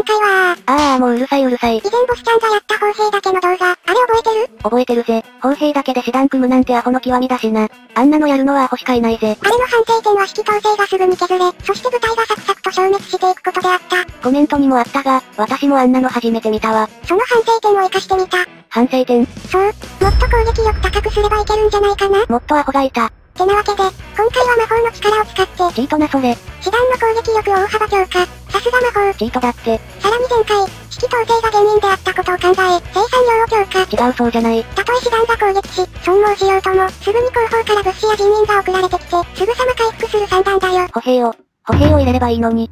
今回はああもううるさいうるさい。以前ボスちゃんがやった砲兵だけの動画、あれ覚えてる？覚えてるぜ。砲兵だけで師団組むなんてアホの極みだしな。あんなのやるのはアホしかいないぜ。あれの反省点は指揮統制がすぐに削れ、そして部隊がサクサクと消滅していくことであった。コメントにもあったが、私もあんなの初めて見たわ。その反省点を活かしてみた。反省点。そう、もっと攻撃力高くすればいけるんじゃないかなっもっとアホがいた。てなわけで、今回は魔法の力を使って、チートなそれ。師団の攻撃力を大幅強化。さすが魔法。チートだって。さらに前回、指揮統制が原因であったことを考え、生産量を強化。違うそうじゃない。たとえ師団が攻撃し、損耗しようとも、すぐに後方から物資や人員が送られてきて、すぐさま回復する算段だよ。歩兵を、歩兵を入れればいいのに。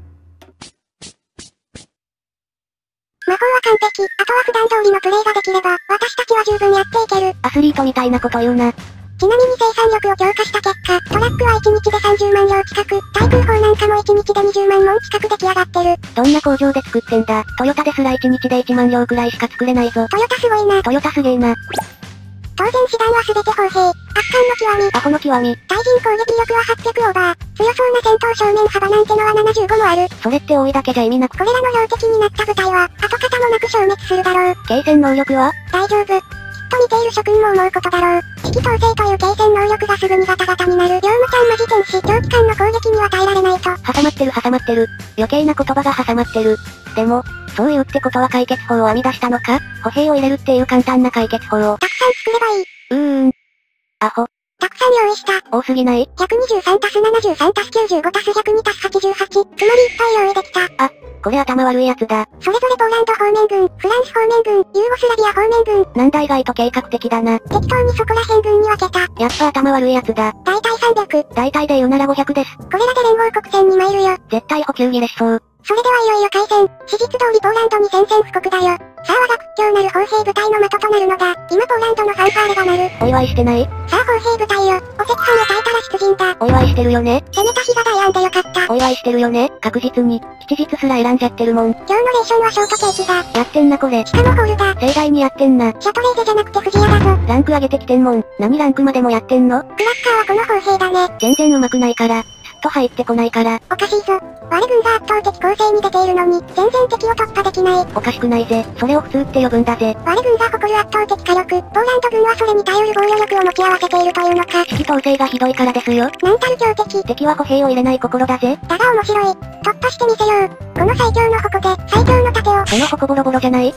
魔法は完璧。あとは普段通りのプレイができれば、私たちは十分やっていける。アスリートみたいなこと言うな。ちなみに生産力を強化した結果、トラックは1日で30万両近く、対空砲なんかも1日で20万門近く出来上がってる。どんな工場で作ってんだ。トヨタですら1日で1万両くらいしか作れないぞ。トヨタすごいな。トヨタすげえな。当然師団は全て砲兵。圧巻の極み。アホの極み。対人攻撃力は800オーバー。強そうな戦闘正面幅なんてのは75もある。それって多いだけじゃ意味なく。これらの標的になった部隊は、跡形もなく消滅するだろう。継戦能力は？大丈夫。きっと見ている諸君も思うことだろう。指揮統制という継戦能力がすぐにガタガタになる。業務ちゃんマジ天使。長期間の攻撃には耐えられないと。挟まってる挟まってる。余計な言葉が挟まってる。でも、そう言うってことは解決法を編み出したのか？歩兵を入れるっていう簡単な解決法を。たくさん作ればいい。うーん。アホ。たくさん用意した。多すぎない？123たす73たす95たす102たす88。つまりいっぱい用意できた。これ頭悪いやつだ。それぞれポーランド方面軍、フランス方面軍、ユーゴスラビア方面軍、なんだ意外と計画的だな。適当にそこら辺軍に分けた。やっぱ頭悪いやつだ。だいたい300。大体で言うなら500です。これらで連合国戦に参るよ。絶対補給切れしそう。それではいよいよ開戦。史実通りポーランドに宣戦布告だよ。さあ我が屈強なる砲兵部隊の的となるのだ。今ポーランドのファンファーレが鳴る。お祝いしてない？さあ砲兵部隊よ。お赤飯を炊いたら出陣だ。お祝いしてるよね日が大安でよかった。お祝いしてるよね確実に。吉日すら選んじゃってるもん。今日のレーションはショートケーキだ。やってんなこれ。しかもホールだ。盛大にやってんな。シャトレーゼじゃなくて藤屋だぞ。ランク上げてきてんもん。何ランクまでもやってんの？クラッカーはこの砲兵だね。全然上手くないから。と入ってこないから。おかしいぞ。我軍が圧倒的攻勢に出ているのに、全然敵を突破できない。おかしくないぜ。それを普通って呼ぶんだぜ。我軍が誇る圧倒的火力。ポーランド軍はそれに頼る防御力を持ち合わせているというのか。指揮統制がひどいからですよ。なんたる強敵。敵は歩兵を入れない心だぜ。だが面白い。突破してみせよう。この最強の矛で、最強の盾を。その矛ボロボロじゃない？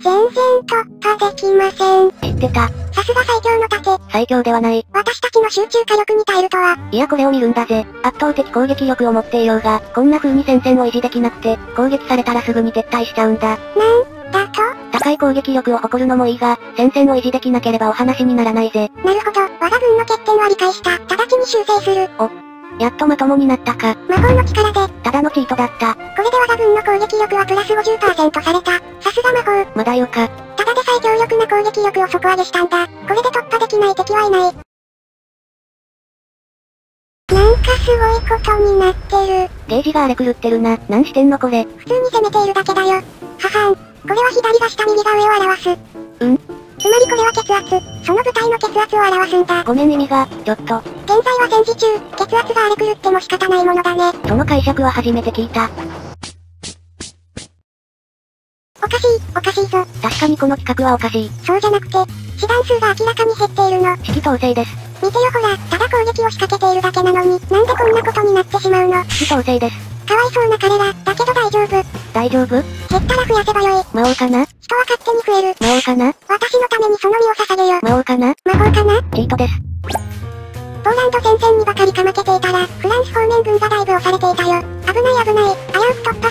全然突破できません。知ってた。さすが最強の盾。最強ではない。私たちの集中火力に耐えるとは。いやこれを見るんだぜ。圧倒的攻撃力を持っていようが、こんな風に戦線を維持できなくて、攻撃されたらすぐに撤退しちゃうんだ。なん、だと？高い攻撃力を誇るのもいいが、戦線を維持できなければお話にならないぜ。なるほど。我が軍の欠点は理解した。直ちに修正する。やっとまともになったか。魔法の力で。ただのチートだった。これで我が軍の攻撃力はプラス50%された。さすが魔法。まだ言うか。で最強力な攻撃力を底上げしたんだ。これで突破できない敵はいない。なんかすごいことになってる。ゲージが荒れ狂ってるな。何してんのこれ。普通に攻めているだけだよ。ははん。これは左が下右が上を表す。うんつまりこれは血圧。その部隊の血圧を表すんだ。ごめん意味が、ちょっと。現在は戦時中、血圧が荒れ狂っても仕方ないものだね。その解釈は初めて聞いた。おかしい、おかしいぞ。確かにこの企画はおかしい。そうじゃなくて、師団数が明らかに減っているの。指揮統制です。見てよほら、ただ攻撃を仕掛けているだけなのに、なんでこんなことになってしまうの。指揮統制です。かわいそうな彼ら、だけど大丈夫。大丈夫？減ったら増やせばよい。魔王かな？人は勝手に増える。魔王かな？私のためにその身を捧げよ。魔王かな？魔法かな？チートです。ポーランド戦線にばかりかまけていたら、フランス方面軍がだいぶ押されていたよ。危ない危ない、危うく突破。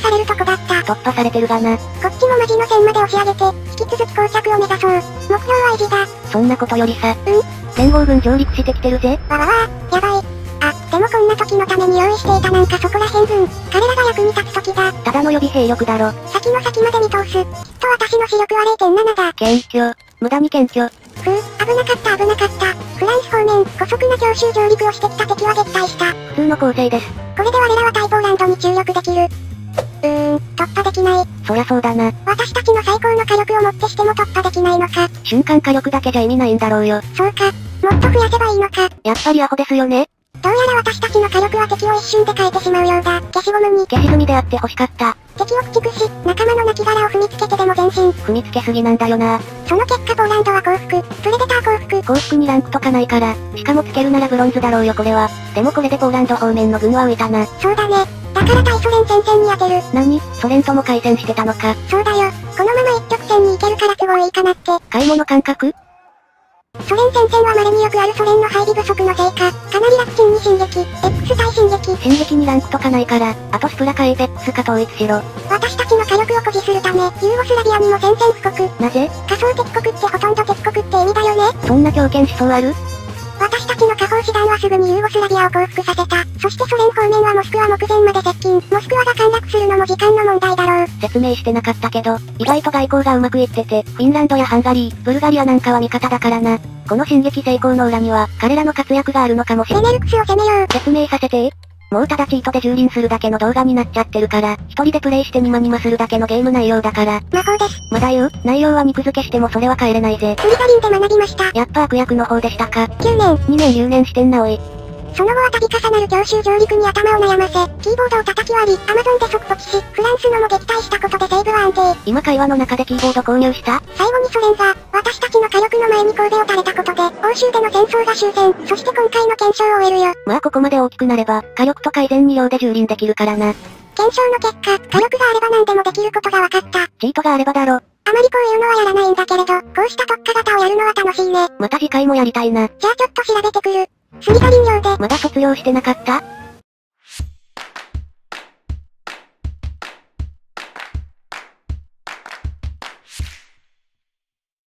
突破されてるがな。こっちもマジの線まで押し上げて、引き続き膠着を目指そう。目標は維持だ。そんなことよりさ。うん連合軍上陸してきてるぜ。わわわやばい。あ、でもこんな時のために用意していたなんかそこら辺軍。彼らが役に立つ時だ。ただの予備兵力だろ。先の先まで見通す。きっと私の視力は0.7だ。謙虚。無駄に謙虚。ふう、危なかった危なかった。フランス方面、姑息な強襲上陸をしてきた敵は撃退した。普通の構成です。これで我らは対ポーランドに注力できる。うーん、突破できない。そりゃそうだな。私たちの最高の火力をもってしても突破できないのか。瞬間火力だけじゃ意味ないんだろうよ。そうか。もっと増やせばいいのか。やっぱりアホですよね。どどうやら私たちの火力は敵を一瞬で変えてしまうようだ。消しゴムに。消し済みであって欲しかった。敵を駆逐し、仲間の亡骸を踏みつけてでも前進。踏みつけすぎなんだよな。その結果ポーランドは降伏。プレデター降伏。降伏にランクとかないから、しかもつけるならブロンズだろうよこれは。でもこれでポーランド方面の軍は浮いたな。そうだね。だから対ソ連戦線に当てる。何？ソ連とも開戦してたのか。そうだよ。このまま一直線に行けるから都合いいかなって。買い物感覚？ソ連戦線は稀によくあるソ連の配備不足のせいか、かなり楽ちんに進撃、X 対進撃。進撃にランクとかないから、あとスプラかペックスか統一しろ。私たちの火力を誇示するため、ユーゴスラビアにも宣戦布告。なぜ？仮想敵国ってほとんど敵国って意味だよね。そんな強権思想ある？私たちの下方師団はすぐにユーゴスラビアを降伏させた。そしてソ連方面はモスクワ目前まで接近。モスクワが陥落するのも時間の問題だろう。説明してなかったけど、意外と外交がうまくいってて、フィンランドやハンガリー、ブルガリアなんかは味方だからな。この進撃成功の裏には、彼らの活躍があるのかもしれベネルクスを攻めよう。説明させてもうただチートで蹂躙するだけの動画になっちゃってるから、一人でプレイしてニマニマするだけのゲーム内容だから。魔法です。まだ言う内容は肉付けしてもそれは帰れないぜ。スリザリンで学びました。やっぱ悪役の方でしたか。9年。2年留年してんなおい。その後は度重なる強襲上陸に頭を悩ませ、キーボードを叩き割り、アマゾンで即ポチし、フランスのも撃退したことでセーブは安定。今会話の中でキーボード購入した？最後にソ連が、私たちの火力の前に神戸を垂れたことで、欧州での戦争が終戦、そして今回の検証を終えるよ。まあここまで大きくなれば、火力と改善に量で蹂躙できるからな。検証の結果、火力があれば何でもできることが分かった。チートがあればだろ。あまりこういうのはやらないんだけれど、こうした特化型をやるのは楽しいね。また次回もやりたいな。じゃあちょっと調べてくる。スリザリン用で、まだ卒業してなかった？